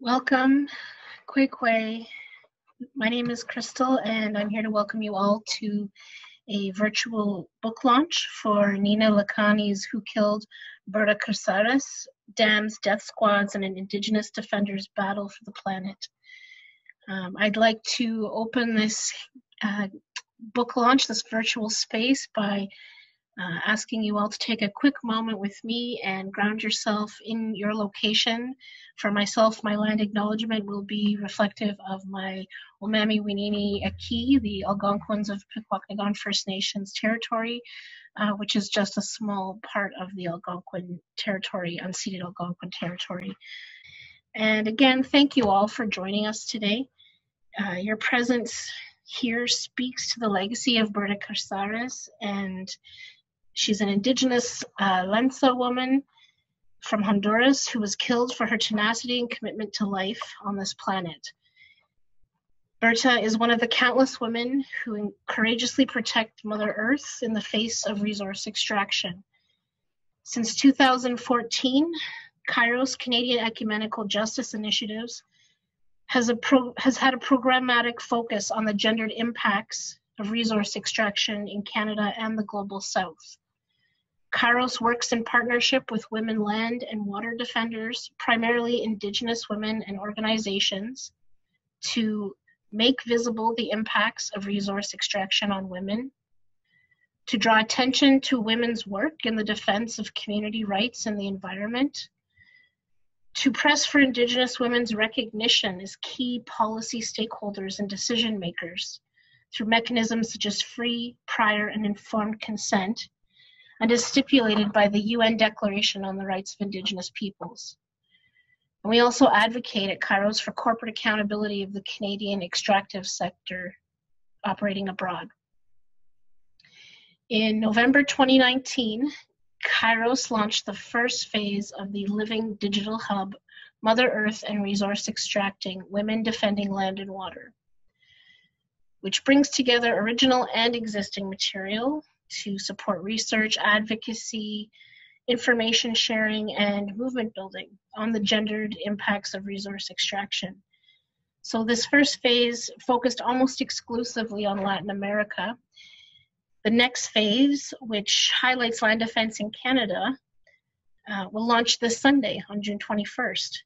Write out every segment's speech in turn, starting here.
Welcome, Kwekwe. My name is Crystal, and I'm here to welcome you all to a virtual book launch for Nina Lakhani's Who Killed Berta Cáceres, Dams, Death Squads, and an Indigenous Defenders Battle for the Planet. Um, I'd like to open this uh, book launch, this virtual space, by uh, asking you all to take a quick moment with me and ground yourself in your location. For myself, my land acknowledgement will be reflective of my Omami Winini Aki, the Algonquins of Pikwakanagan First Nations territory, uh, which is just a small part of the Algonquin territory, unceded Algonquin territory. And again, thank you all for joining us today. Uh, your presence here speaks to the legacy of Berta Cáceres and She's an indigenous uh, Lenca woman from Honduras who was killed for her tenacity and commitment to life on this planet. Berta is one of the countless women who courageously protect Mother Earth in the face of resource extraction. Since 2014, Kairos Canadian Ecumenical Justice Initiatives has, pro- has had a programmatic focus on the gendered impacts of resource extraction in Canada and the global south. Kairos works in partnership with women land and water defenders, primarily Indigenous women and organizations, to make visible the impacts of resource extraction on women, to draw attention to women's work in the defense of community rights and the environment, to press for Indigenous women's recognition as key policy stakeholders and decision makers through mechanisms such as free, prior, and informed consent and is stipulated by the UN Declaration on the Rights of Indigenous Peoples. And we also advocate at Kairos for corporate accountability of the Canadian extractive sector operating abroad. In November 2019, Kairos launched the first phase of the Living Digital Hub Mother Earth and Resource Extracting Women Defending Land and Water, which brings together original and existing material to support research, advocacy, information sharing, and movement building on the gendered impacts of resource extraction. So this first phase focused almost exclusively on Latin America. The next phase, which highlights land defense in Canada, uh, will launch this Sunday on June 21st.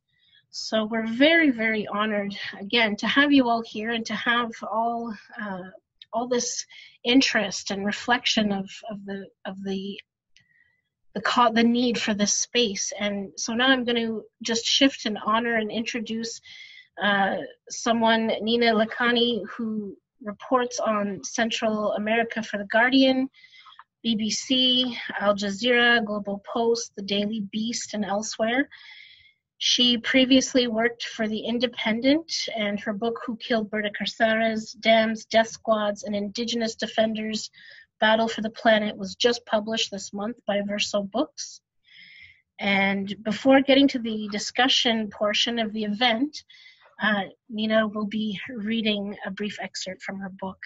So we're very, very honored again to have you all here and to have all uh, all this interest and reflection of, of the of the the the need for this space. And so now I'm going to just shift and honor and introduce uh, someone, Nina Lakhani, who reports on Central America for The Guardian, BBC, Al Jazeera, Global Post, The Daily Beast, and elsewhere. She previously worked for The Independent, and her book, Who Killed Berta Cáceres, Dams, Death Squads, and Indigenous Defenders Battle for the Planet, was just published this month by Verso Books. And before getting to the discussion portion of the event, uh, Nina will be reading a brief excerpt from her book.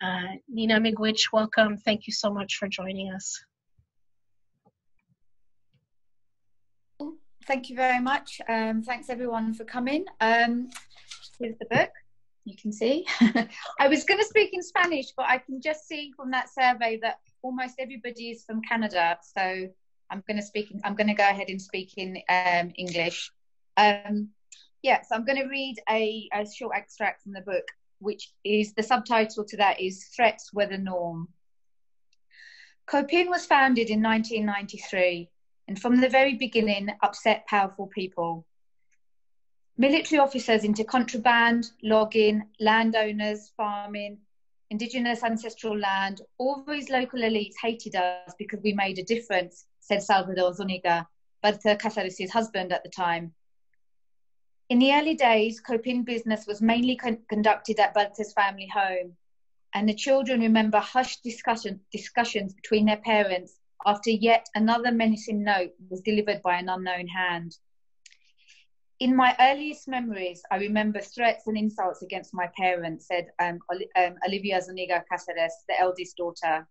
Uh, Nina Miigwech, welcome. Thank you so much for joining us. Thank you very much. Um, thanks everyone for coming. Um, here's the book. You can see. I was going to speak in Spanish, but I can just see from that survey that almost everybody is from Canada. So I'm going to speak. I'm going to go ahead and speak in um, English. Um, yeah, so I'm going to read a, a short extract from the book, which is the subtitle to that is "Threats Were the Norm." COPINH was founded in 1993 and from the very beginning upset powerful people. Military officers into contraband, logging, landowners, farming, indigenous ancestral land, all these local elites hated us because we made a difference, said Salvador Zuniga, Berta Cáceres' husband at the time. In the early days, COPINH business was mainly con- conducted at Berta's family home, and the children remember hushed discussion, discussions between their parents after yet another menacing note was delivered by an unknown hand. In my earliest memories, I remember threats and insults against my parents, said um, um, Olivia Zuniga Cáceres, the eldest daughter.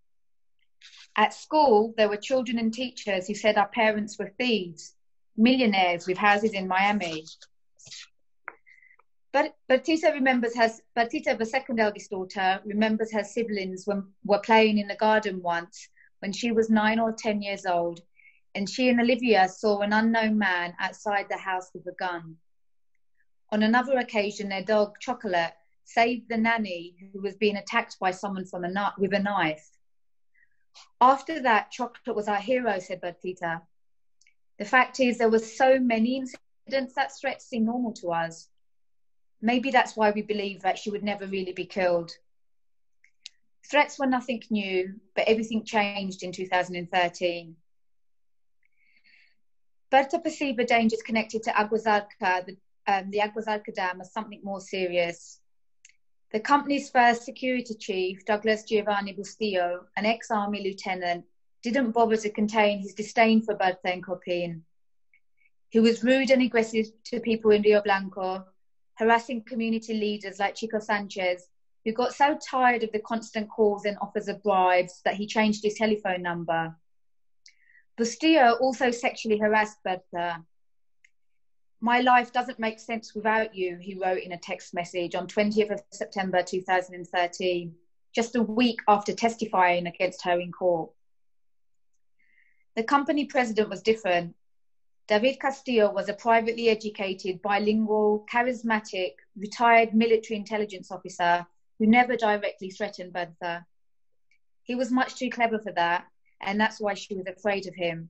At school, there were children and teachers who said our parents were thieves, millionaires with houses in Miami. But Bertita remembers her, Bertita, the second eldest daughter, remembers her siblings when were playing in the garden once when she was nine or 10 years old, and she and Olivia saw an unknown man outside the house with a gun. On another occasion, their dog, Chocolate, saved the nanny who was being attacked by someone from a, with a knife. After that, Chocolate was our hero, said Bertita. The fact is, there were so many incidents that threats seemed normal to us. Maybe that's why we believe that she would never really be killed. Threats were nothing new, but everything changed in 2013. Berta the dangers connected to Agua Zarca, the, um, the Agua Zarca Dam, as something more serious. The company's first security chief, Douglas Geovanny Bustillo, an ex army lieutenant, didn't bother to contain his disdain for Berta and COPINH. He was rude and aggressive to people in Rio Blanco, harassing community leaders like Chico Sanchez, who got so tired of the constant calls and offers of bribes that he changed his telephone number. Bustillo also sexually harassed Berta. My life doesn't make sense without you, he wrote in a text message on 20th of September 2013, just a week after testifying against her in court. The company president was different. David Castillo was a privately educated, bilingual, charismatic, retired military intelligence officer who never directly threatened Berta. He was much too clever for that, and that's why she was afraid of him.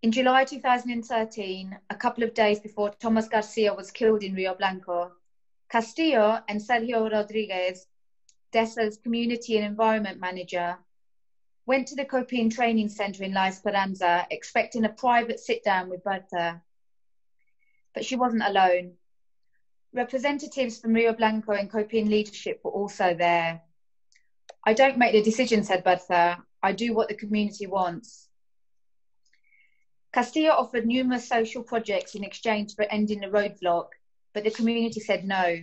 In July 2013, a couple of days before Tomas Garcia was killed in Rio Blanco, Castillo and Sergio Rodriguez, DESA's community and environment manager, went to the COPINH Training Center in La Esperanza expecting a private sit down with Berta. But she wasn't alone. Representatives from Rio Blanco and COPINH leadership were also there. I don't make the decision, said Berta. I do what the community wants. Castillo offered numerous social projects in exchange for ending the roadblock, but the community said no.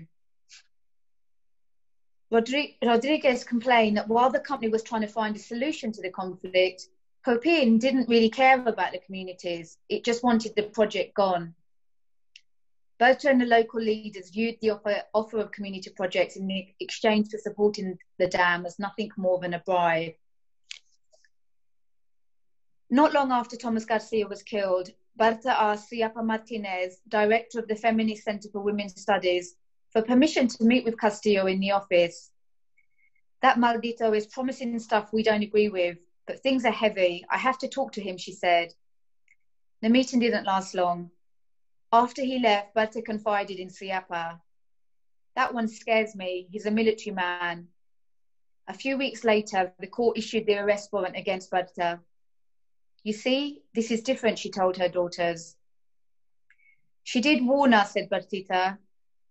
Rodriguez complained that while the company was trying to find a solution to the conflict, COPINH didn't really care about the communities. It just wanted the project gone. Berta and the local leaders viewed the offer, offer of community projects in exchange for supporting the dam as nothing more than a bribe. Not long after Thomas Garcia was killed, Berta asked Suyapa Martinez, director of the Feminist Center for Women's Studies, for permission to meet with Castillo in the office. That maldito is promising stuff we don't agree with, but things are heavy. I have to talk to him, she said. The meeting didn't last long. After he left, Berta confided in Suyapa. That one scares me. He's a military man. A few weeks later, the court issued the arrest warrant against Berta. You see, this is different, she told her daughters. She did warn us, said Bertita,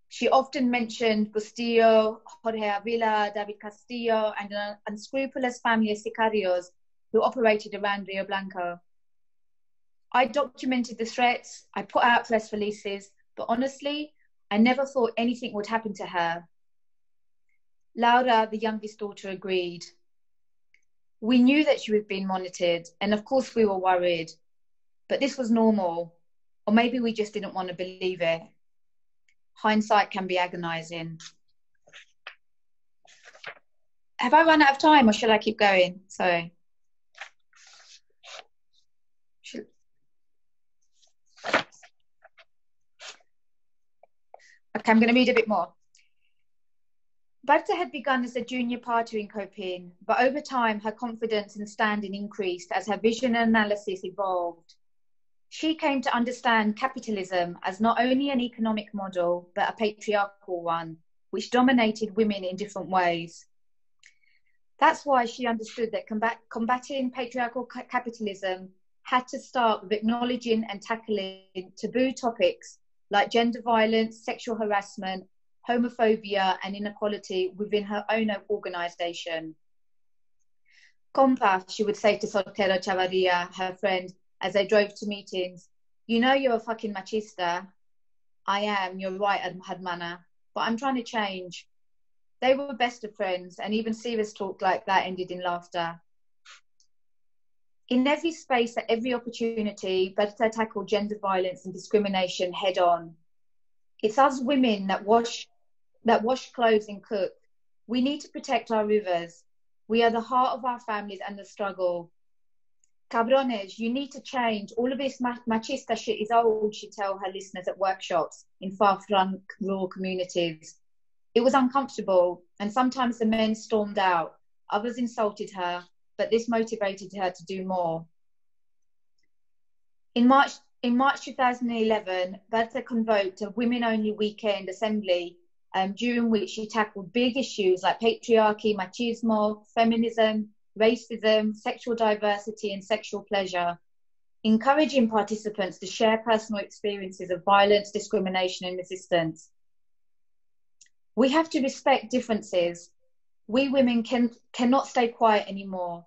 she often mentioned Bustillo, Jorge Avila, David Castillo, and an unscrupulous family of sicarios who operated around Rio Blanco. I documented the threats, I put out press releases, but honestly, I never thought anything would happen to her. Laura, the youngest daughter, agreed. We knew that she was being monitored, and of course we were worried, but this was normal, or maybe we just didn't want to believe it hindsight can be agonizing. Have I run out of time or should I keep going? Sorry. Okay, I'm going to read a bit more. Berta had begun as a junior partner in Copin, but over time her confidence and standing increased as her vision and analysis evolved she came to understand capitalism as not only an economic model, but a patriarchal one, which dominated women in different ways. That's why she understood that combat, combating patriarchal ca- capitalism had to start with acknowledging and tackling taboo topics like gender violence, sexual harassment, homophobia, and inequality within her own organization. Compa, she would say to Sotero Chavarria, her friend, as they drove to meetings, you know you're a fucking machista. I am, you're right, Hadmana, but I'm trying to change. They were best of friends, and even serious talk like that ended in laughter. In every space, at every opportunity, Berta tackle gender violence and discrimination head on. It's us women that wash that wash clothes and cook. We need to protect our rivers. We are the heart of our families and the struggle. Cabrones, you need to change. All of this machista shit is old, she tell her listeners at workshops in far-flung rural communities. It was uncomfortable, and sometimes the men stormed out. Others insulted her, but this motivated her to do more. In March, in March 2011, Berta convoked a women-only weekend assembly um, during which she tackled big issues like patriarchy, machismo, feminism, racism, sexual diversity, and sexual pleasure, encouraging participants to share personal experiences of violence, discrimination, and resistance. We have to respect differences. We women can, cannot stay quiet anymore.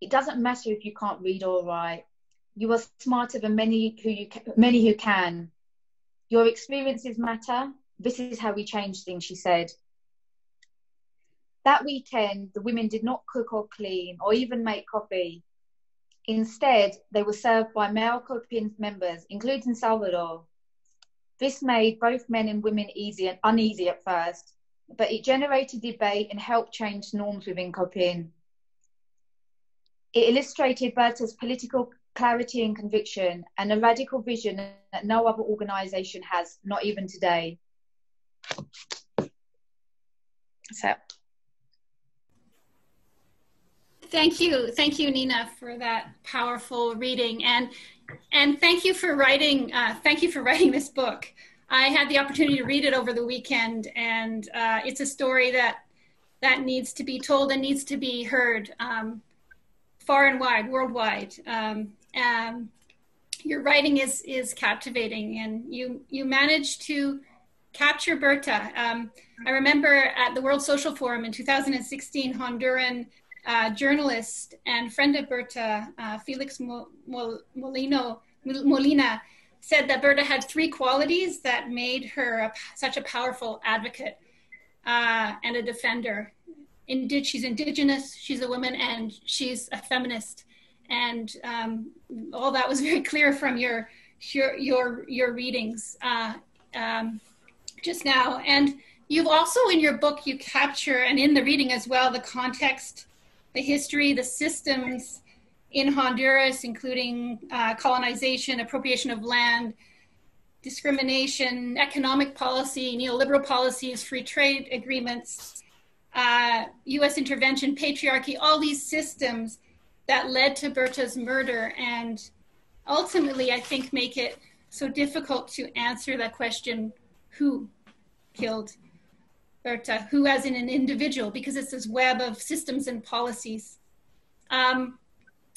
It doesn't matter if you can't read or write. You are smarter than many who, you, many who can. Your experiences matter. This is how we change things, she said. That weekend, the women did not cook or clean or even make coffee. Instead, they were served by male COPINH members, including Salvador. This made both men and women easy and uneasy at first, but it generated debate and helped change norms within COPINH. It illustrated Berta's political clarity and conviction and a radical vision that no other organisation has, not even today. So Thank you. Thank you, Nina, for that powerful reading. And, and thank you for writing, uh, thank you for writing this book. I had the opportunity to read it over the weekend and uh, it's a story that, that needs to be told and needs to be heard um, far and wide, worldwide. Um, um, your writing is, is captivating and you, you managed to capture Berta. Um, I remember at the World Social Forum in 2016, Honduran uh, journalist and friend of Berta, uh, Felix Molino, Molina, said that Berta had three qualities that made her a, such a powerful advocate uh, and a defender. Indi- she's indigenous, she's a woman, and she's a feminist. And um, all that was very clear from your your your, your readings uh, um, just now. And you've also in your book you capture, and in the reading as well, the context the history, the systems in Honduras, including uh, colonization, appropriation of land, discrimination, economic policy, neoliberal policies, free trade agreements, uh, US intervention, patriarchy, all these systems that led to Berta's murder and ultimately, I think, make it so difficult to answer that question who killed Berta, who as in an individual, because it's this web of systems and policies. Um,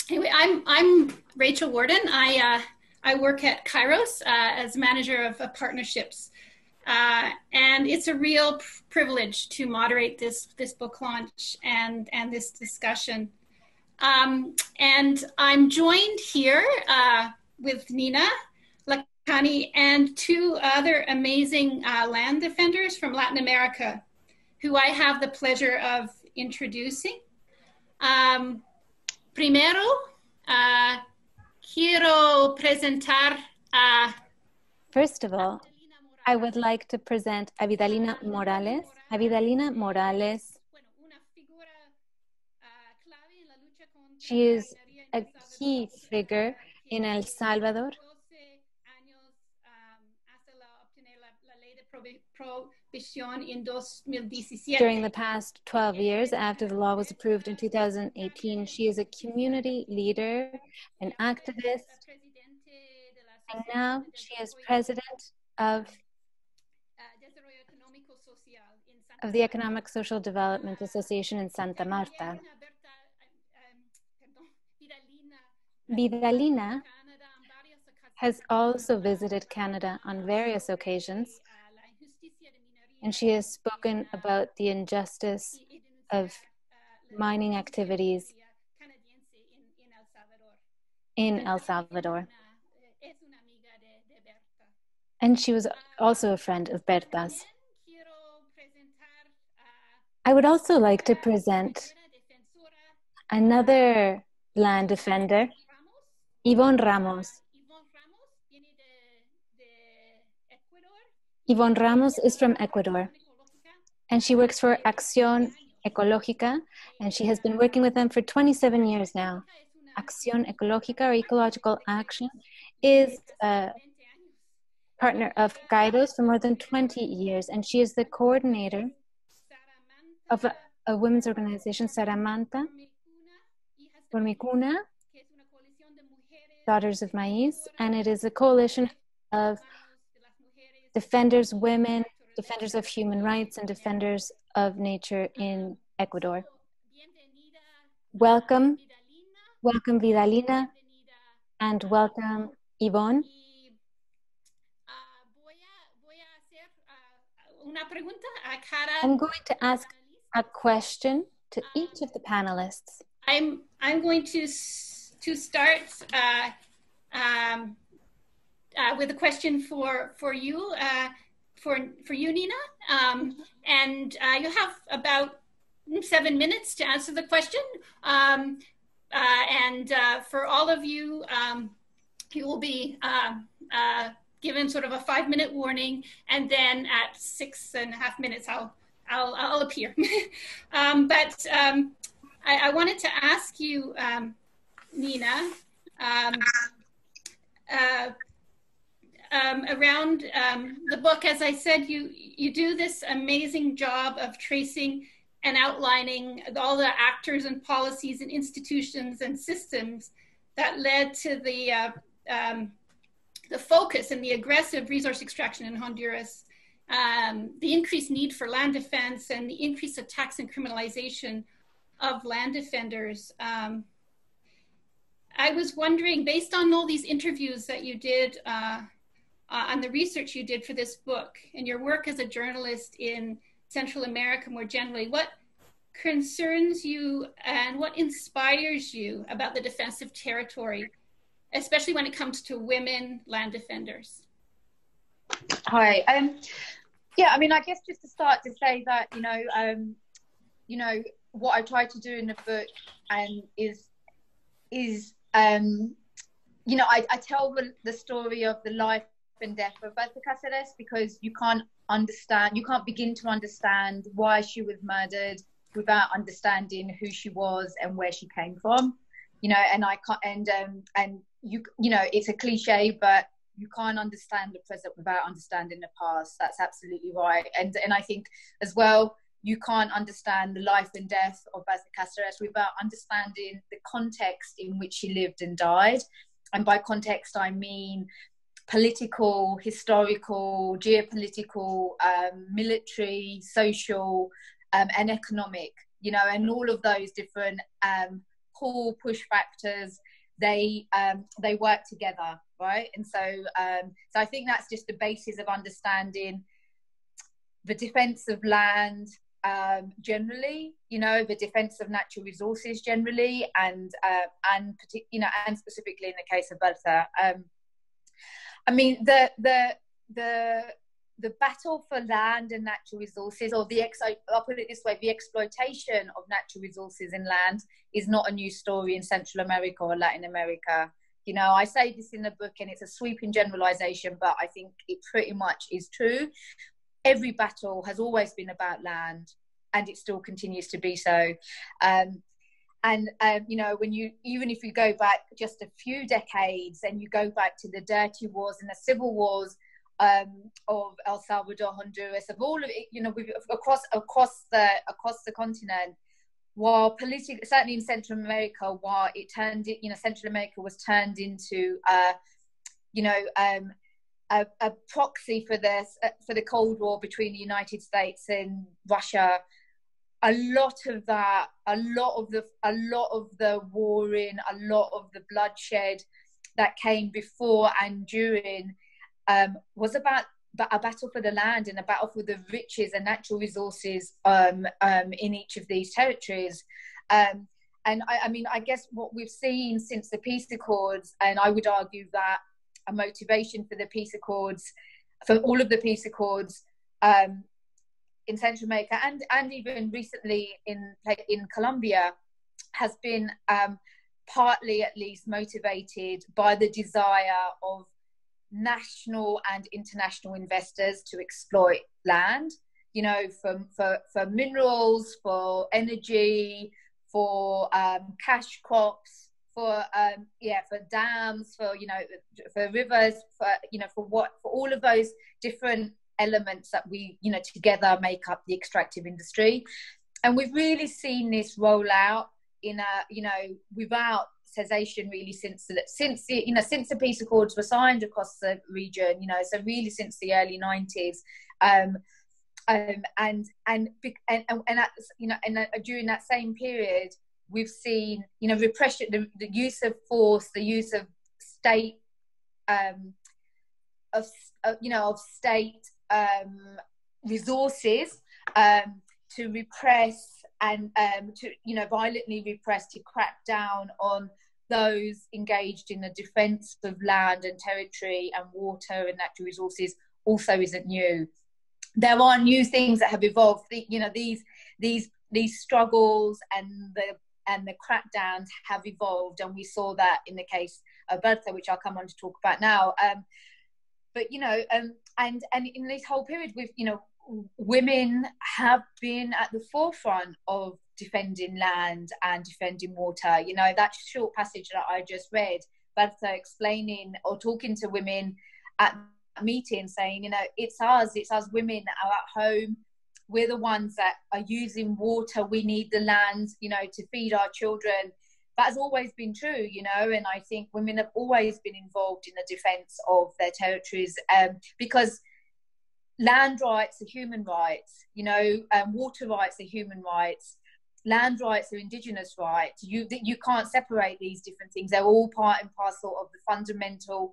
anyway, I'm I'm Rachel Warden. I uh, I work at Kairos uh, as manager of, of partnerships, uh, and it's a real privilege to moderate this this book launch and and this discussion. Um, and I'm joined here uh, with Nina Lakhani, and two other amazing uh, land defenders from Latin America, who I have the pleasure of introducing. Um, primero, uh, quiero presentar a. First of all, I would like to present a Vidalina Morales. A Vidalina Morales. She is a key figure in El Salvador During the past 12 years after the law was approved in 2018, she is a community leader, an activist, and now she is president of, of the Economic Social Development Association in Santa Marta. Vidalina has also visited Canada on various occasions and she has spoken about the injustice of mining activities in El Salvador. And she was also a friend of Berta's. I would also like to present another land defender, Yvonne Ramos. Yvonne Ramos is from Ecuador, and she works for Acción Ecológica, and she has been working with them for 27 years now. Acción Ecológica, or Ecological Action, is a partner of Kairos for more than 20 years, and she is the coordinator of a, a women's organization, Saramanta, mi Daughters of Maiz, and it is a coalition of defenders, women, defenders of human rights, and defenders of nature in Ecuador. Welcome, welcome Vidalina, and welcome Yvonne. I'm going to ask a question to each of the panelists. I'm I'm going to to start uh, um, uh, with a question for for you uh, for for you Nina, um, and uh, you have about seven minutes to answer the question. Um, uh, and uh, for all of you, um, you will be given sort of a five minute warning, and then at six and a half minutes, I'll I'll, I'll appear. um, but um, I, I, wanted to ask you, um, Nina, uh, um, around um, the book. As I said, you you do this amazing job of tracing and outlining all the actors and policies and institutions and systems that led to the uh, um, the focus and the aggressive resource extraction in Honduras, um, the increased need for land defense, and the increase of tax and criminalization of land defenders. Um, I was wondering, based on all these interviews that you did, uh, uh, on the research you did for this book, and your work as a journalist in Central America more generally, what concerns you and what inspires you about the defense of territory, especially when it comes to women land defenders? Hi. Um, yeah, I mean, I guess just to start to say that, you know, um, you know, what I try to do in the book and is is um, you know, I, I tell the, the story of the life and death of Berta Cáceres because you can't understand, you can't begin to understand why she was murdered without understanding who she was and where she came from. You know, and I can't, and um, and you, you know, it's a cliche, but you can't understand the present without understanding the past. That's absolutely right. And and I think as well, you can't understand the life and death of Berta Cáceres without understanding the context in which she lived and died. And by context, I mean political, historical, geopolitical, um, military, social, um, and economic, you know, and all of those different um, pull push factors, they um, they work together, right? And so, um, so I think that's just the basis of understanding the defense of land, um, generally, you know, the defence of natural resources generally, and uh, and you know, and specifically in the case of Berta. I mean, the the the the battle for land and natural resources, or the ex- I'll put it this way: the exploitation of natural resources in land is not a new story in Central America or Latin America. You know, I say this in the book, and it's a sweeping generalization, but I think it pretty much is true every battle has always been about land and it still continues to be so um, and um, you know when you even if you go back just a few decades and you go back to the dirty wars and the civil wars um, of El Salvador, Honduras, of all of it, you know, across across the across the continent. While politically, certainly in Central America, while it turned, you know, Central America was turned into, uh, you know, um, a, a, proxy for this uh, for the Cold War between the United States and Russia. A lot of that, a lot of the, a lot of the warring, a lot of the bloodshed that came before and during um, was about a battle for the land and a battle for the riches and natural resources um, um, in each of these territories. Um, and I, I, mean, I guess what we've seen since the peace accords, and I would argue that a motivation for the peace accords, for all of the peace accords um, in Central America and, and even recently in, in Colombia has been um, partly at least motivated by the desire of national and international investors to exploit land you know for for, for minerals for energy for um, cash crops for um, yeah for dams for you know for rivers for you know for what for all of those different elements that we you know together make up the extractive industry. And we've really seen this roll out in a you know without cessation really since the, since the you know since the peace accords were signed across the region you know so really since the early 90s um, um, and and and and, and at, you know and uh, during that same period we've seen you know repression the, the use of force the use of state um, of uh, you know of state um, resources um, to repress and um, to you know violently repress to crack down on those engaged in the defence of land and territory and water and natural resources also isn't new. There are new things that have evolved. You know these these these struggles and the and the crackdowns have evolved, and we saw that in the case of Berta, which I'll come on to talk about now. Um, but you know, um, and and in this whole period, with you know, women have been at the forefront of defending land and defending water. You know, that short passage that I just read, Berta explaining or talking to women at meetings, saying, you know, it's us, it's us women that are at home. We're the ones that are using water. We need the land, you know, to feed our children. That has always been true, you know, and I think women have always been involved in the defense of their territories um, because land rights are human rights, you know, um, water rights are human rights land rights are indigenous rights. You you can't separate these different things. They're all part and parcel of the fundamental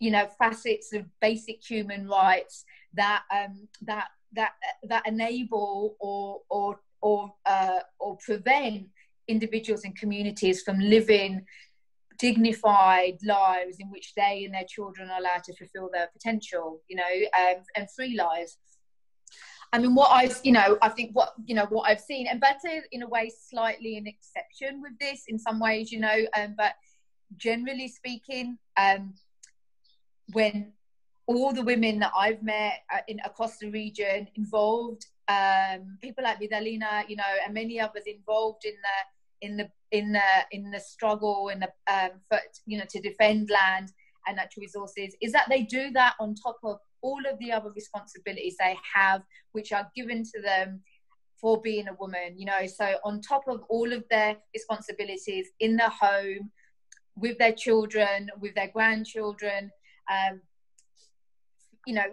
you know facets of basic human rights that um that that that enable or or or uh, or prevent individuals and communities from living dignified lives in which they and their children are allowed to fulfill their potential you know um, and free lives. I mean, what I've, you know, I think what, you know, what I've seen, and Berta in a way, slightly an exception with this in some ways, you know, um, but generally speaking, um, when all the women that I've met uh, in across the region involved, um, people like Vidalina, you know, and many others involved in the in the in the in the struggle in the um, for, you know to defend land and natural resources, is that they do that on top of all of the other responsibilities they have, which are given to them for being a woman, you know. So, on top of all of their responsibilities in the home, with their children, with their grandchildren, um, you know,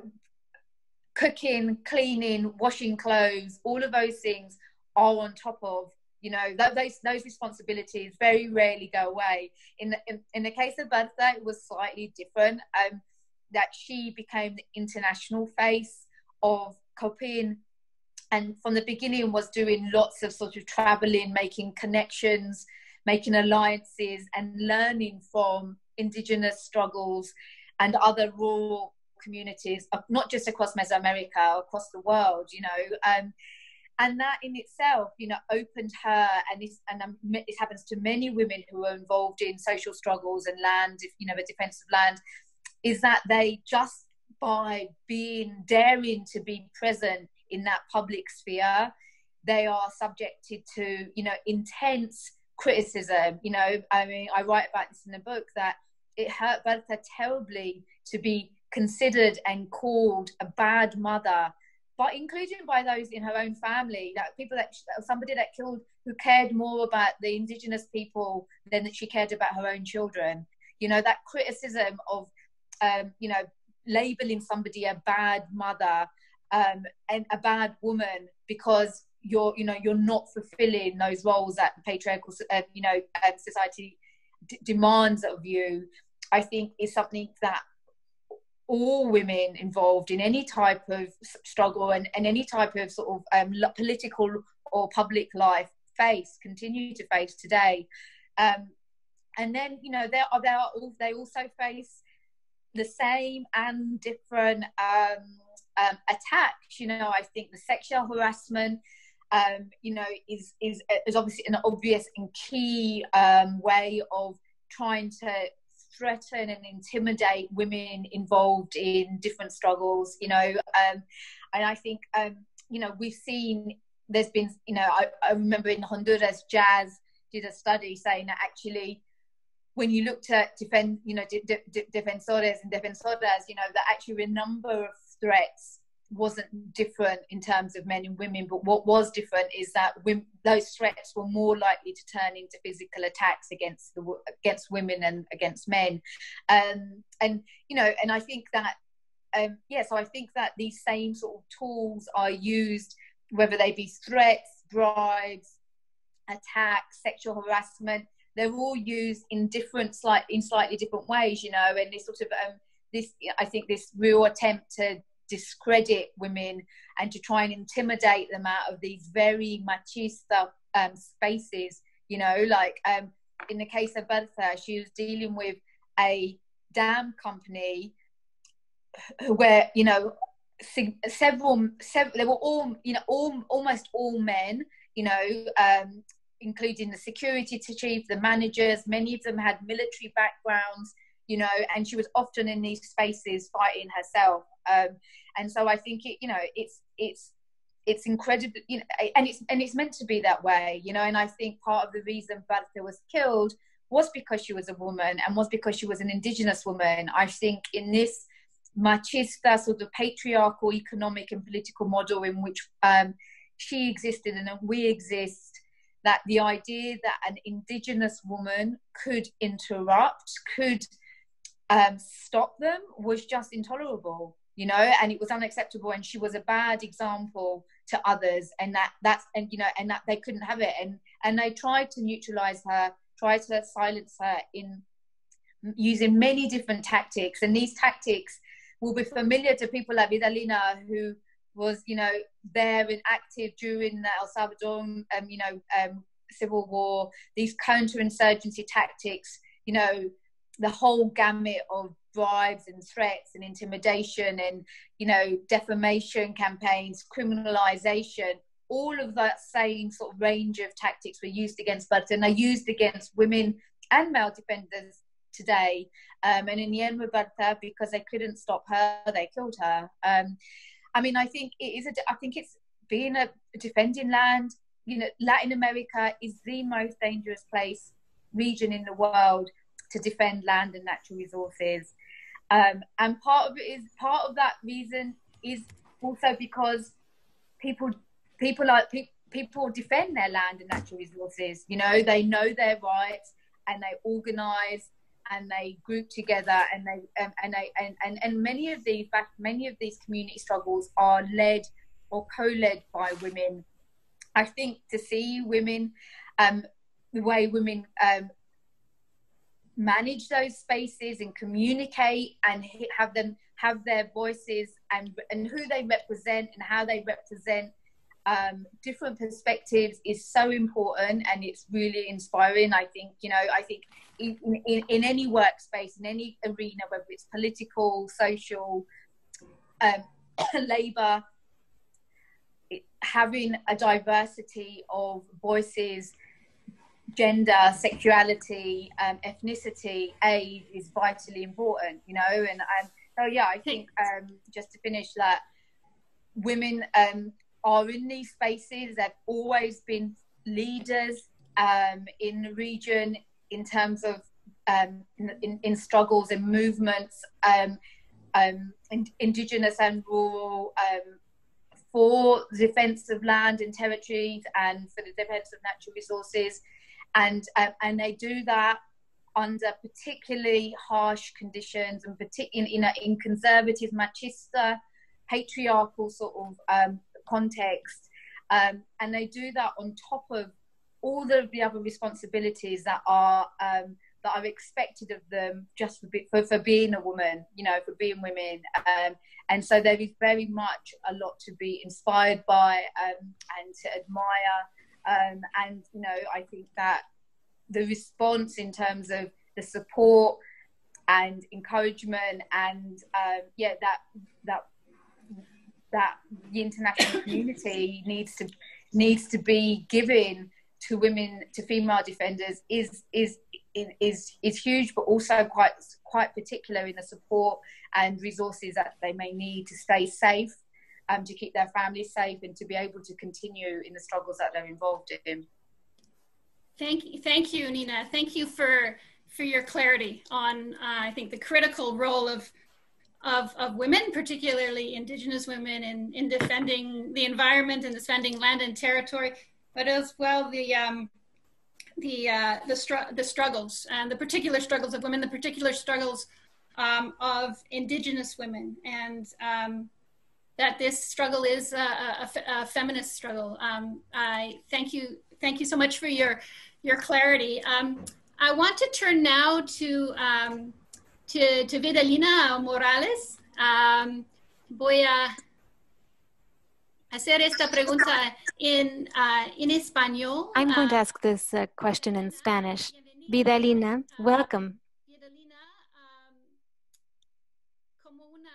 cooking, cleaning, washing clothes, all of those things are on top of you know those those responsibilities very rarely go away in the in, in the case of Berta it was slightly different um that she became the international face of COPINH and from the beginning was doing lots of sort of traveling, making connections, making alliances, and learning from indigenous struggles and other rural communities, not just across Mesoamerica, across the world, you know. Um, and that in itself, you know, opened her, and this, and um, this happens to many women who are involved in social struggles and land, if you know, the defense of land, is that they just by being daring to be present in that public sphere they are subjected to you know intense criticism. You know i mean i write about this in the book that it hurt berta terribly to be considered and called a bad mother but including by those in her own family that people that somebody that killed who cared more about the indigenous people than that she cared about her own children you know that criticism of um, you know, labeling somebody a bad mother um, and a bad woman because you're, you know, you're not fulfilling those roles that patriarchal, uh, you know, um, society d- demands of you. I think is something that all women involved in any type of struggle and, and any type of sort of um, political or public life face continue to face today um, and then you know there are there are all they also face the same and different um, um, attacks. You know, I think the sexual harassment, um, you know, is is is obviously an obvious and key um, way of trying to threaten and intimidate women involved in different struggles, you know. Um, and I think, um, you know, we've seen there's been, you know, I, I remember in Honduras, JASS did a study saying that actually when you looked at defend, you know, de- de- defensores and defensoras, you know, that actually a number of threats wasn't different in terms of men and women, but what was different is that women, those threats were more likely to turn into physical attacks against the against women and against men, um, and you know, and I think that um, yeah, so I think that these same sort of tools are used, whether they be threats, bribes, attacks, sexual harassment. They're all used in different, slight, in slightly different ways, you know. And this sort of um, this, I think, this real attempt to discredit women and to try and intimidate them out of these very machista um, spaces. You know, like um, in the case of Berta, she was dealing with a dam company where you know several, several they were all you know all almost all men. You know, um, including the security chief, the managers. Many of them had military backgrounds you know, and she was often in these spaces fighting herself. Um, and so I think it, you know, it's it's it's incredible, you know, and it's and it's meant to be that way, you know. And I think part of the reason Berta was killed was because she was a woman and was because she was an indigenous woman. I think in this machista sort of patriarchal economic and political model in which um, she existed and we exist that the idea that an indigenous woman could interrupt could um, stop them was just intolerable you know and it was unacceptable and she was a bad example to others and that that's and you know and that they couldn't have it and and they tried to neutralize her tried to silence her in using many different tactics and these tactics will be familiar to people like Vidalina who was you know there and active during the El Salvador um, you know um, civil war these counterinsurgency tactics you know the whole gamut of bribes and threats and intimidation and you know defamation campaigns criminalization all of that same sort of range of tactics were used against Berta and they're used against women and male defenders today. Um, and in the end with Berta because they couldn't stop her they killed her. Um, I mean I think it is a I think it's being a defending land you know Latin America is the most dangerous place region in the world to defend land and natural resources. Um, and part of it is part of that reason is also because people people are pe- people defend their land and natural resources. You know, they know their rights and they organize and they group together and they um, and they and, and and many of these many of these community struggles are led or co-led by women. I think to see women um, the way women um, manage those spaces and communicate and have them have their voices and and who they represent and how they represent um, different perspectives is so important and it's really inspiring. I think you know i think in, in, in any workspace in any arena whether it's political social um, labor having a diversity of voices gender, sexuality, um, ethnicity, age is vitally important, you know. And um, so, yeah, I think um, just to finish that, women um, are in these spaces. They've always been leaders um, in the region in terms of um, in, in, struggles and movements, in, indigenous and rural. for the defence of land and territories and for the defence of natural resources, and um, and they do that under particularly harsh conditions and particularly in, in, in conservative machista patriarchal sort of um, context. Um, and they do that on top of all the, the other responsibilities that are um, that are expected of them just for, for, for, being a woman you know for being women. Um, and so there is very much a lot to be inspired by um, and to admire um, and you know, I think that the response in terms of the support and encouragement and um, yeah, that that that the international community needs to needs to be given to women to female defenders is is is is huge, but also quite quite particular in the support and resources that they may need to stay safe, um, to keep their families safe, and to be able to continue in the struggles that they're involved in. Thank you, thank you, Nina. Thank you for for your clarity on uh, I think the critical role of of, of women, particularly Indigenous women, in, in defending the environment and defending land and territory, but as well the um, the uh, the, str- the struggles and the particular struggles of women, the particular struggles um, of Indigenous women, and um, that this struggle is a, a, a feminist struggle. Um, I thank you, thank you so much for your your clarity. Um, I want to turn now to um, to, to Vidalina Morales. Um, voy a hacer esta pregunta en, uh, en español. I'm going to Uh, ask this uh, question in Spanish. Vidalina, welcome. Vidalina, um, como una,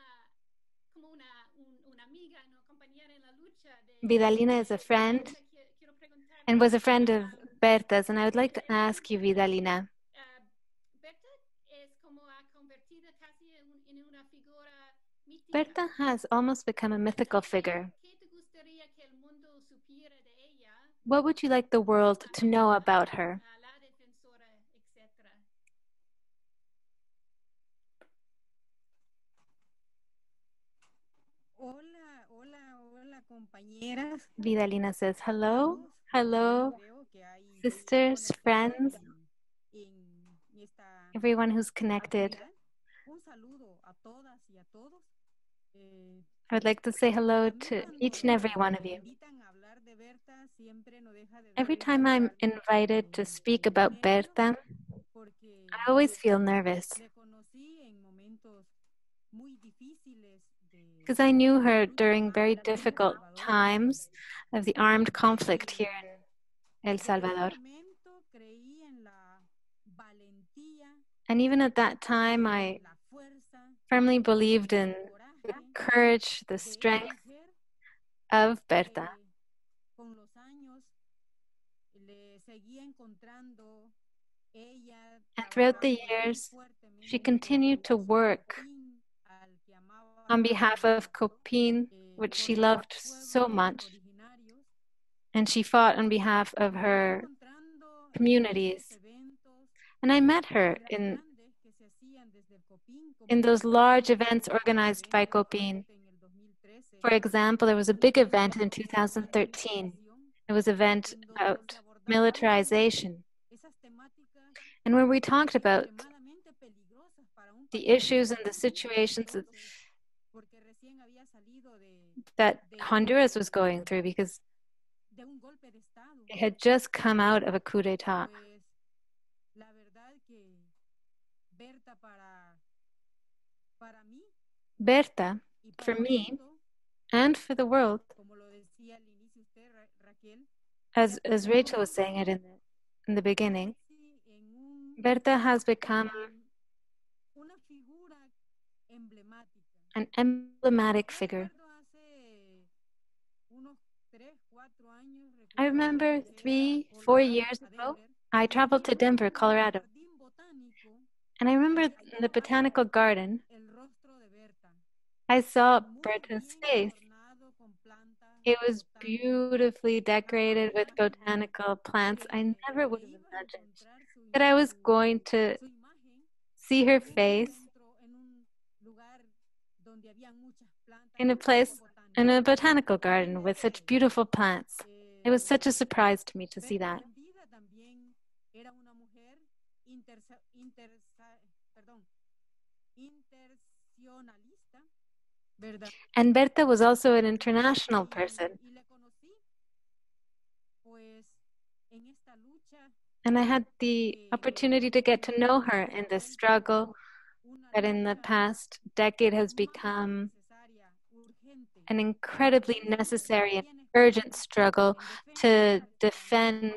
como una, un- una amiga, ¿no? compañera en la lucha de- Vidalina is a friend and was a friend of Berta's, and I would like to ask you, Vidalina, Berta has almost become a mythical figure. What would you like the world to know about her? Compañeras. Vidalina says, Hello, hello, Creo que hay sisters, friends, en- en esta everyone who's connected. actividad. Un saludo a todas y a todos. Eh, I would like to say hello to each and every one of you. invitan a hablar de Berta, siempre no deja de Every time I'm invited to speak about Berta, I always feel nervous le conocí en momentos muy difíciles de- because I knew her during very difficult times of the armed conflict here in El Salvador. And even at that time, I firmly believed in the courage, the strength of Berta. And throughout the years, she continued to work on behalf of COPINH, which she loved so much, and she fought on behalf of her communities. And I met her in, in those large events organized by COPINH. fuerte en el 2013 For example, there was a big event in 2013. It was an event about militarization. And when we talked about the issues and the situations that Honduras was going through because it had just come out of a coup d'etat. Berta for me, and for the world, as, as Rachel was saying it in the, in the beginning, Berta has become an emblematic figure. I remember three, four years ago, I traveled to Denver, Colorado, and I remember in the botanical garden, I saw Berta's face. It was beautifully decorated with botanical plants. I never would have imagined that I was going to see her face in a place in a botanical garden with such beautiful plants. It was such a surprise to me to see that. And Berta was also an international person, and I had the opportunity to get to know her in this struggle that in the past decade has become an incredibly necessary and urgent struggle to defend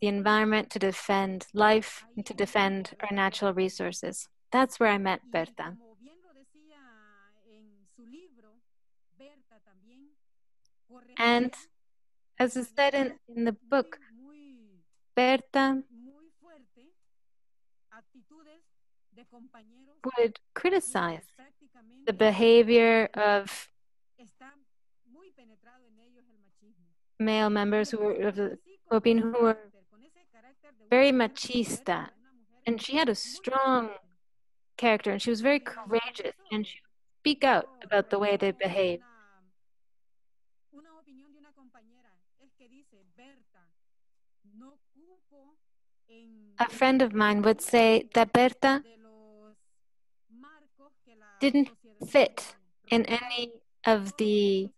the environment, to defend life, and to defend our natural resources. That's where I met Berta. And as is said in, in the book, Berta would criticize the behavior of está muy penetrado en ellos el machismo. male members who were of the COPINH who were very machista. And she had a strong character and she was very courageous and she would speak out about the way they behaved. Una opinión de una compañera es que dice, Berta, no cupo en A friend of mine would say that Berta de los marcos que la didn't fit in any of the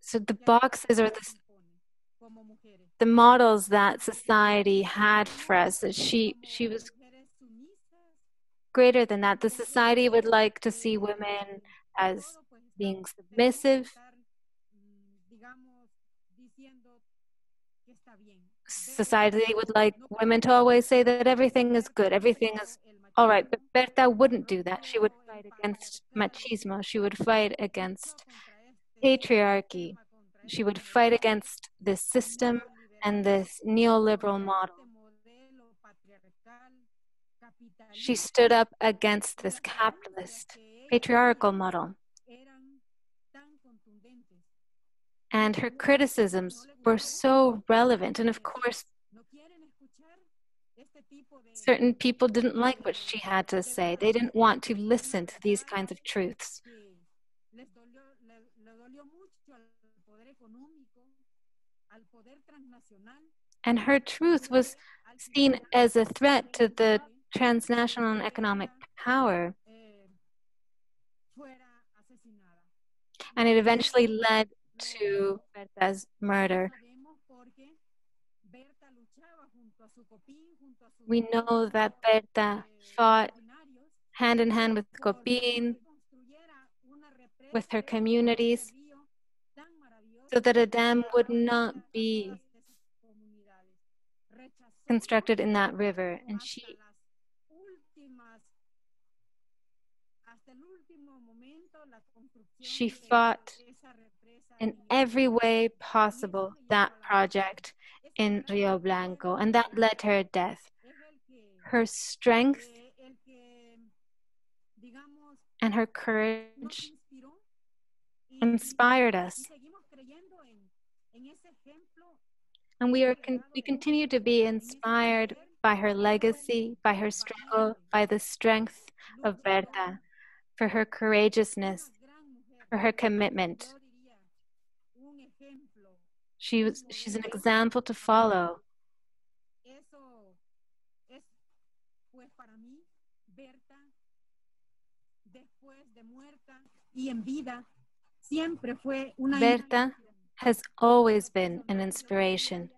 so the boxes or the the models that society had for us that she she was greater than that. The society would like to see women as being submissive. Society would like women to always say that everything is good everything is all right but berta wouldn't do that. She would fight against machismo. She would fight against patriarchy. She would fight against this system and this neoliberal model. She stood up against this capitalist patriarchal model. And her criticisms were so relevant. And of course certain people didn't like what she had to say. They didn't want to listen to these kinds of truths. And her truth was seen as a threat to the transnational and economic power. And it eventually led to Berta's murder. We know that Berta fought hand in hand with represa with her communities, so that a dam would not be constructed in that river. And she, she fought in every way possible that project in Rio Blanco, and that led to her death. Her strength and her courage inspired us. And we are con- we continue to be inspired by her legacy, by her struggle, by the strength of Berta, for her courageousness, for her commitment. She was she's an example to follow. Eso es, pues para mí, Berta, después de muerta y en vida, siempre fue una Berta has always been an inspiration.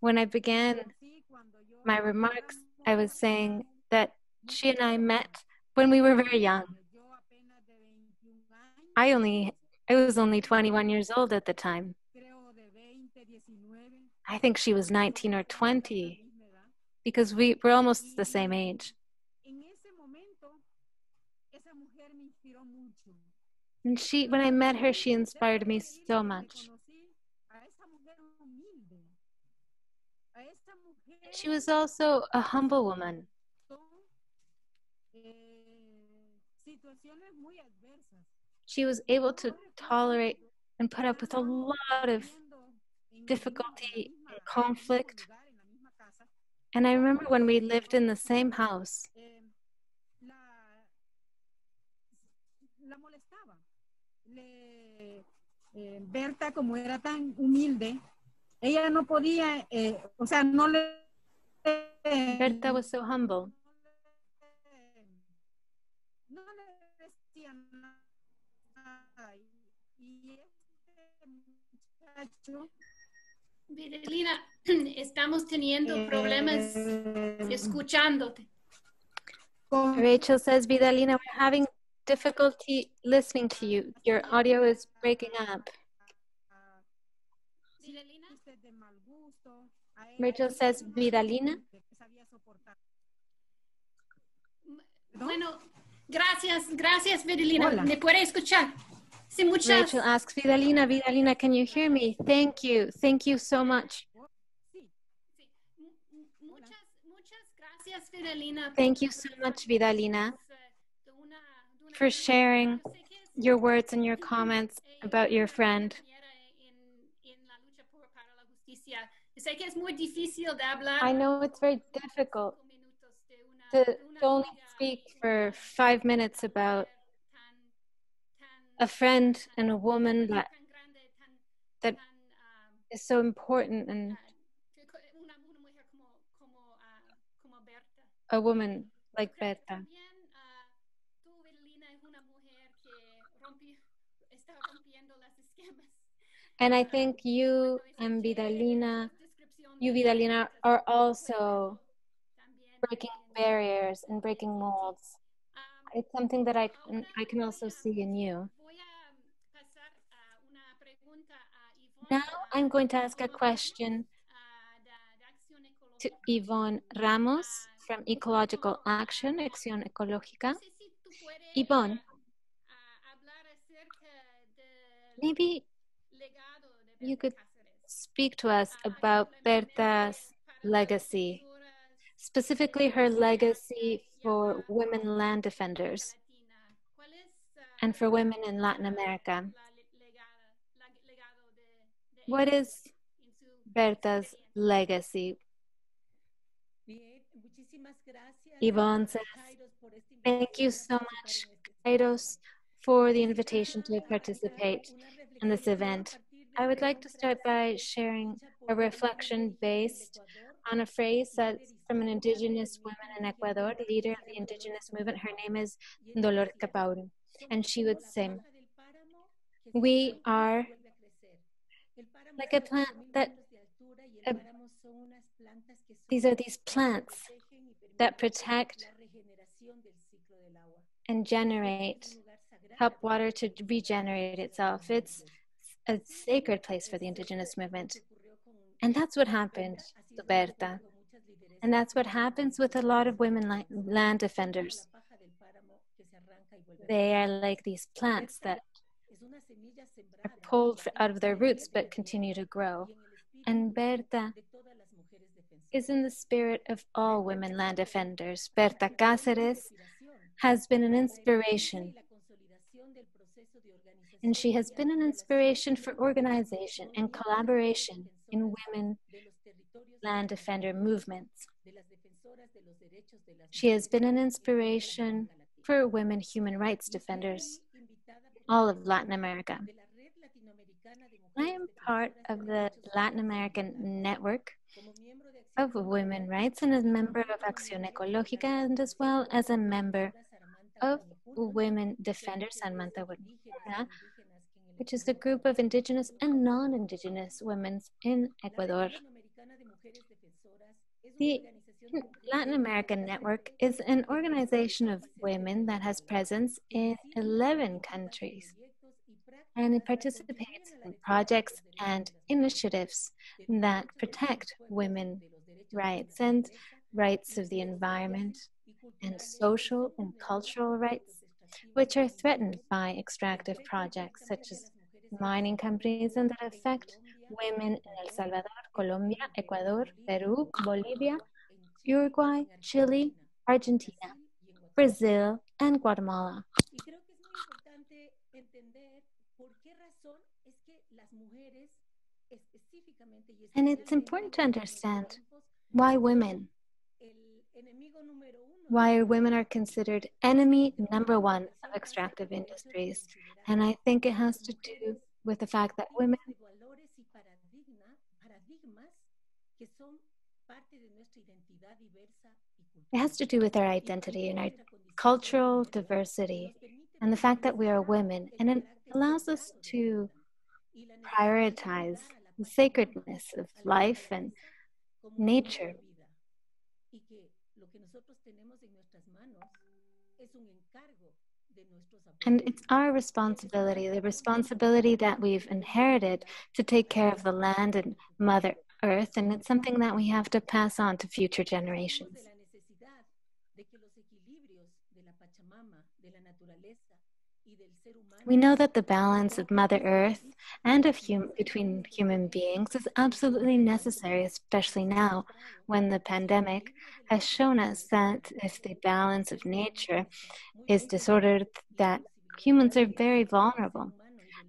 When I began sí, cuando yo my remarks, I was saying that she and I met when we were very young. yo apenas de 21 años, I only I was only 21 years old at the time. creo de 20, 19, I think she was 19 or 20 because we were almost the same age. And she when I met her, she inspired me so much. She was also a humble woman. con, eh, situaciones muy adversas. She was able to tolerate and put up with a lot of difficulty and conflict. en el mismo lugar, en la misma casa. And I remember when we lived in the same house, la, la molestaba. Le, Berta, como era tan humilde, ella no podía, eh, o sea, no le... Berta was so humble. Muchacho... Vidalina, estamos teniendo problemas eh, escuchándote. con- Rachel says, Vidalina, we're having difficulty listening to you. Your audio is breaking up. Vidalina, chistes de mal gusto. A ella Rachel ella says, era una Vidalina. que sabía soportar. bueno, gracias, gracias, Vidalina. Hola. ¿Me puede escuchar? Sí, muchas. Rachel asks, Vidalina, Vidalina, can you hear me? Thank you. Thank you so much. Thank you so much, Vidalina, for sharing your words and your comments about your friend. I know it's very difficult to, to only speak for five minutes about a friend and a woman that that is so important and a woman like Berta. And I think you and Vidalina, you Vidalina, are also breaking barriers and breaking molds. It's something that I I can also see in you. Now I'm going to ask a question to Yvonne Ramos from Ecological Action, Acción Ecológica. Yvonne, maybe you could speak to us about Berta's legacy, specifically her legacy for women land defenders and for women in Latin America. What is Berta's legacy? Yvonne says, Thank you so much, Kairos, for the invitation to participate in this event. I would like to start by sharing a reflection based on a phrase that's from an indigenous woman in Ecuador, leader of the indigenous movement. Her name is Dolor Cacuango. And she would say, We are like a plant that uh, these are these plants that protect and generate, help water to regenerate itself. It's a sacred place for the indigenous movement. And that's what happened to Berta. And that's what happens with a lot of women land defenders. They are like these plants that pulled out of their roots but continue to grow. And Berta is in the spirit of all women land defenders. Berta Cáceres has been an inspiration. And she has been an inspiration for organization and collaboration in women land defender movements. She has been an inspiration for women human rights defenders all of Latin America. I am part of the Latin American Network of Women Rights and a member of Acción Ecológica and as well as a member of Women Defenders San Manta which is the group of indigenous and non-indigenous women in Ecuador. The Latin American Network is an organization of women that has presence in 11 countries and it participates in projects and initiatives that protect women rights and rights of the environment and social and cultural rights, which are threatened by extractive projects such as mining companies and that affect women in El Salvador, Colombia, Ecuador, Peru, Bolivia, Uruguay, Chile, Argentina, Brazil, and Guatemala. And it's important to understand why women, why women are considered enemy number one of extractive industries. And I think it has to do with the fact that women it has to do with our identity and our cultural diversity and the fact that we are women. And it allows us to prioritize the sacredness of life and nature. And it's our responsibility, the responsibility that we've inherited to take care of the land and Mother Earth, and it's something that we have to pass on to future generations. We know that the balance of Mother Earth and of hum- between human beings is absolutely necessary, especially now when the pandemic has shown us that if the balance of nature is disordered, that humans are very vulnerable,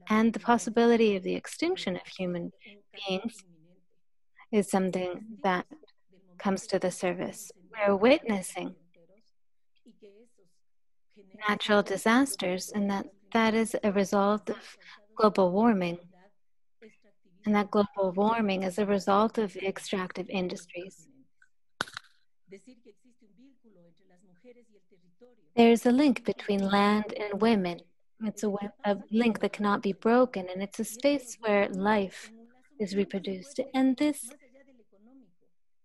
and the possibility of the extinction of human beings is something that comes to the service. We're witnessing natural disasters, and that that is a result of global warming. And that global warming is a result of extractive industries. There is a link between land and women. It's a, a link that cannot be broken, and it's a space where life is reproduced. And this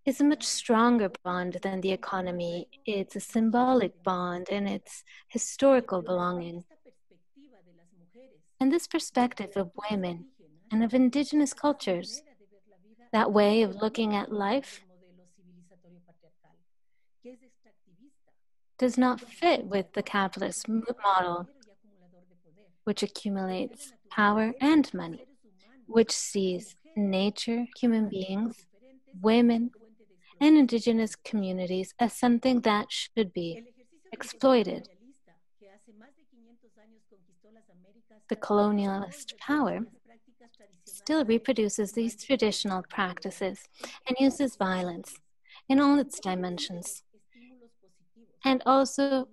is a much stronger bond than the economy. It's a symbolic bond and it's historical belonging. And this perspective of women and of indigenous cultures, that way of looking at life, does not fit with the capitalist model, which accumulates power and money, which sees nature, human beings, women, and indigenous communities as something that should be exploited. The colonialist power still reproduces these traditional practices and uses violence in all its dimensions, and also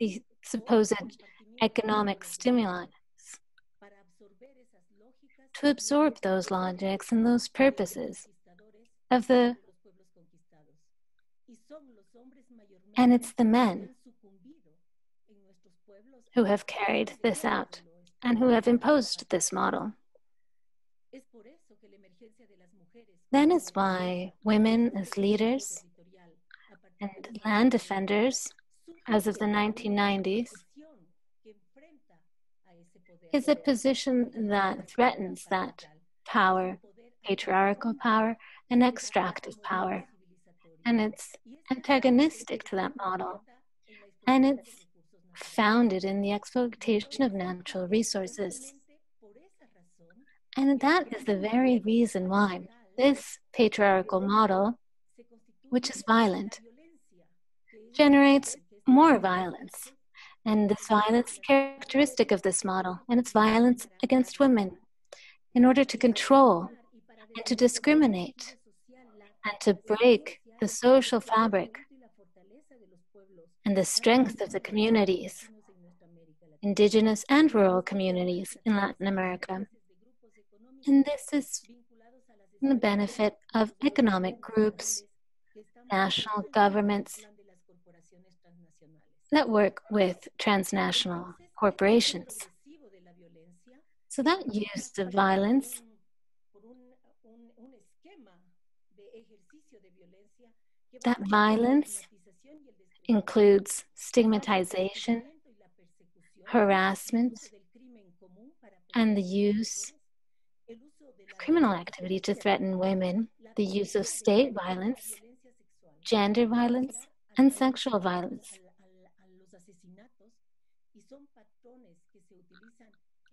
the supposed economic stimuli to absorb those logics and those purposes of the and it's the men who have carried this out and who have imposed this model. That is why women as leaders and land defenders, as of the 1990s, is a position that threatens that power, patriarchal power, and extractive power. And it's antagonistic to that model. And it's founded in the exploitation of natural resources. And that is the very reason why this patriarchal model, which is violent, generates more violence. And this violence is characteristic of this model, and it's violence against women in order to control and to discriminate and to break the social fabric and the strength of the communities, indigenous and rural communities in Latin America. And this is in the benefit of economic groups, national governments that work with transnational corporations. So that use of violence that violence includes stigmatization, harassment, and the use of criminal activity to threaten women, the use of state violence, gender violence, and sexual violence.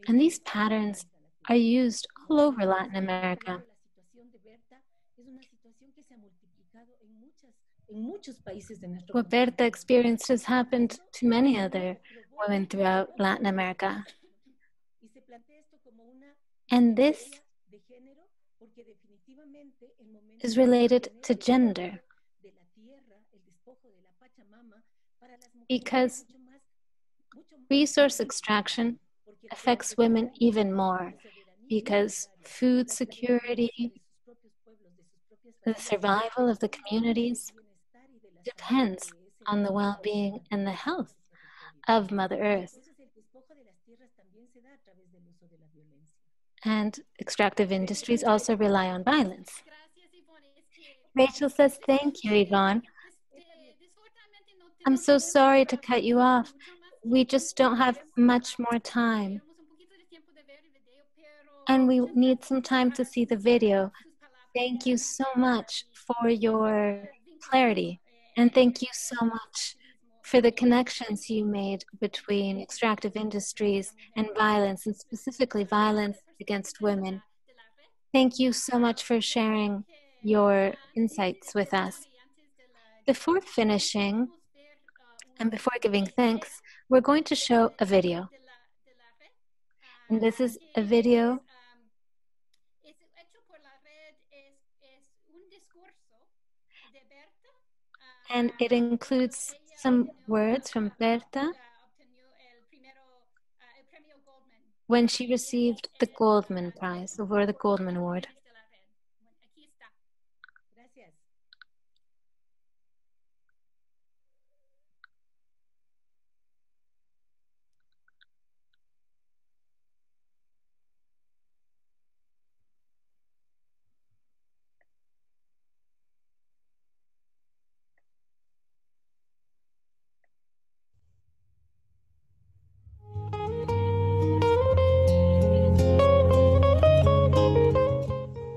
And these patterns are used all over Latin America. What Berta experienced has happened to many other women throughout Latin America. And this is related to gender. Because resource extraction affects women even more because food security, the survival of the communities, depends on the well being and the health of Mother Earth. And extractive industries also rely on violence. Rachel says, Thank you, Yvonne. I'm so sorry to cut you off. We just don't have much more time. And we need some time to see the video. Thank you so much for your clarity. And thank you so much for the connections you made between extractive industries and violence, and specifically violence against women. Thank you so much for sharing your insights with us. Before finishing, and before giving thanks, we're going to show a video. And this is a video and it includes some words from Berta when she received the Goldman Prize or the Goldman Award.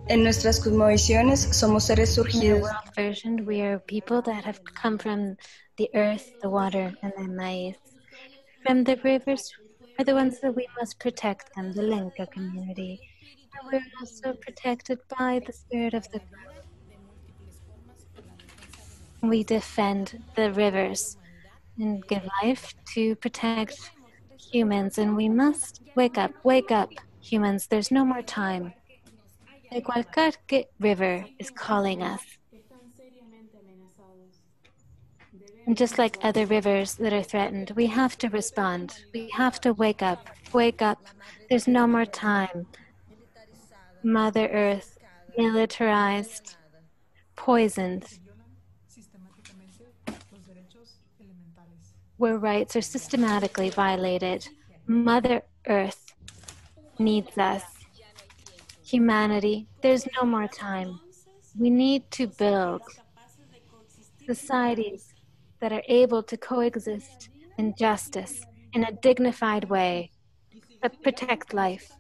En nuestras cosmovisiones somos seres surgidos. version, we are people that have come from the earth, the water, and the maize. From the rivers are the ones that we must protect them, the Lenca community. And we're also protected by the spirit of the we defend the rivers and give life to protect humans and we must wake up wake up humans there's no more time the Gualcarque River is calling us. And just like other rivers that are threatened, we have to respond. We have to wake up. Wake up. There's no more time. Mother Earth, militarized, poisoned, where rights are systematically violated. Mother Earth needs us humanity, there's no more time. We need to build societies that are able to coexist in justice in a dignified way that protect life.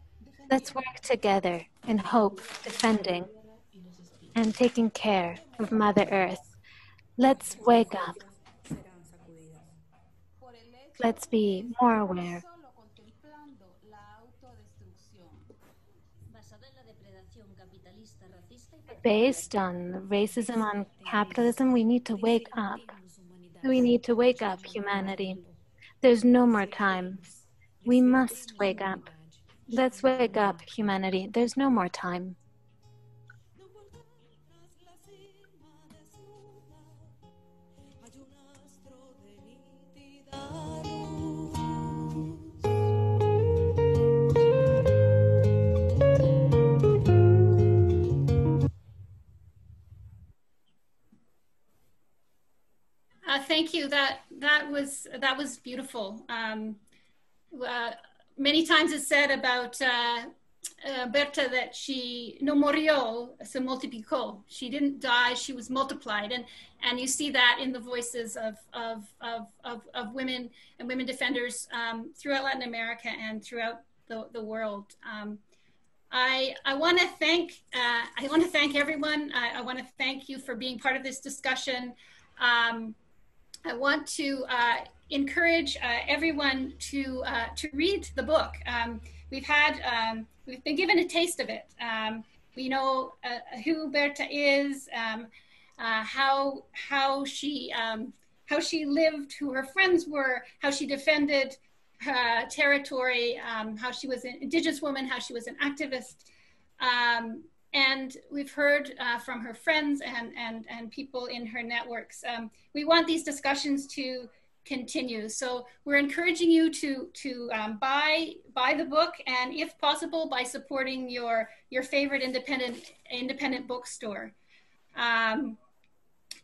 Let's work together in hope, defending, and taking care of Mother Earth. Let's wake up. Let's be more aware based on racism, on capitalism, we need to wake up. We need to wake up, humanity. There's no more time. We must wake up. Let's wake up, humanity. There's no more time. Thank you. That that was that was beautiful. Um, uh, many times it's said about uh, uh, Berta that she no murió, se multiplicó. She didn't die. She was multiplied, and and you see that in the voices of of of of, of women and women defenders um, throughout Latin America and throughout the the world. Um, I, I want to thank uh, I want to thank everyone. I, I want to thank you for being part of this discussion. Um, I want to uh, encourage uh, everyone to uh, to read the book. Um, we've had um, we've been given a taste of it. Um, we know uh, who Berta is, um, uh, how how she um, how she lived, who her friends were, how she defended her territory, um, how she was an indigenous woman, how she was an activist. And we've heard uh, from her friends and, and, and people in her networks. Um, we want these discussions to continue. So we're encouraging you to, to um, buy, buy the book and if possible, by supporting your, your favorite independent, independent bookstore. Um,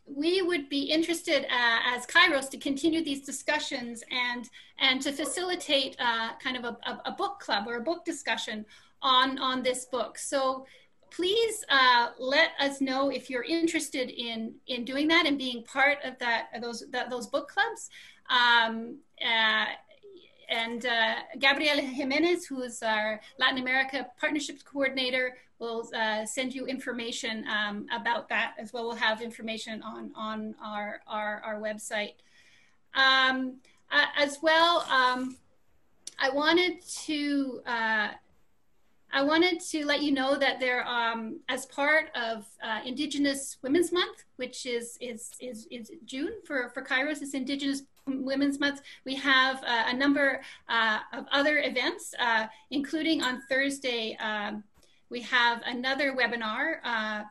we would be interested uh, as Kairos to continue these discussions and, and to facilitate uh, kind of a, a, a book club or a book discussion on, on this book. So please uh, let us know if you're interested in in doing that and being part of that those that, those book clubs. Um, uh, and uh, Gabriela Jimenez, who is our Latin America Partnerships Coordinator, will uh, send you information um, about that as well. We'll have information on on our our, our website. Um, uh, as well, um, I wanted to uh, I wanted to let you know that there, um, as part of uh, Indigenous Women's Month, which is is is, is June for for Kairos, it's Indigenous Women's Month. We have uh, a number uh, of other events, uh, including on Thursday. Um, we have another webinar uh,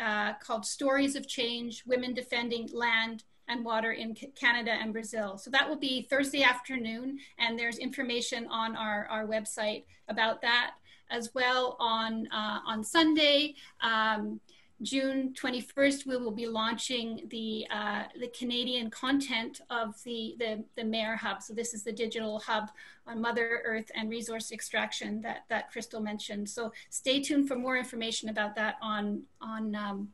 uh, called "Stories of Change: Women Defending Land." and water in Canada and Brazil. So that will be Thursday afternoon, and there's information on our, our website about that as well on, uh, on Sunday. Um, June 21st, we will be launching the, uh, the Canadian content of the, the, the MARE Hub. So this is the digital hub on Mother Earth and resource extraction that, that Crystal mentioned. So stay tuned for more information about that on, on, um,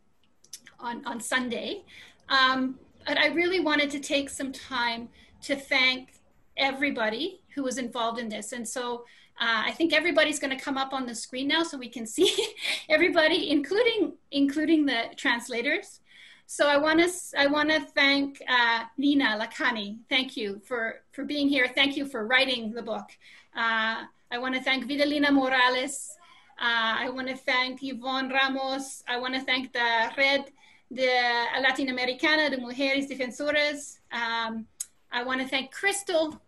on, on Sunday. Um, but I really wanted to take some time to thank everybody who was involved in this. And so uh, I think everybody's going to come up on the screen now so we can see everybody, including including the translators. So I want to I want to thank uh, Nina Lakhani. Thank you for for being here. Thank you for writing the book. Uh, I want to thank Vidalina Morales. Uh, I want to thank Yvonne Ramos. I want to thank the Red de Latinoamericana de Mujeres Defensoras. Um, I want to thank Crystal.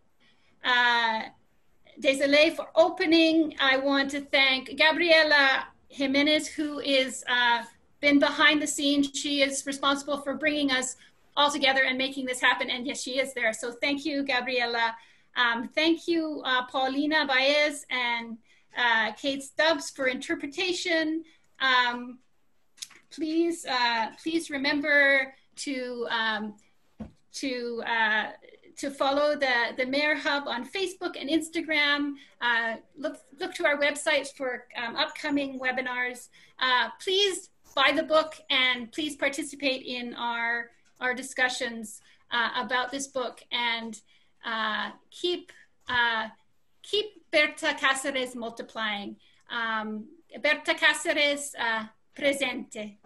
Desale for opening. I want to thank Gabriela Jimenez, who is uh, been behind the scenes. She is responsible for bringing us all together and making this happen. And yes, she is there. So thank you, Gabriela. Um, thank you, uh, Paulina Baez and uh, Kate Stubbs for interpretation. Um, please, uh, please remember to um, to uh, to follow the, the MARE Hub on Facebook and Instagram. Uh, look, look to our websites for um, upcoming webinars. Uh, please buy the book and please participate in our, our discussions uh, about this book and uh, keep, uh, keep Berta Cáceres multiplying. Um, Berta Cáceres uh, presente.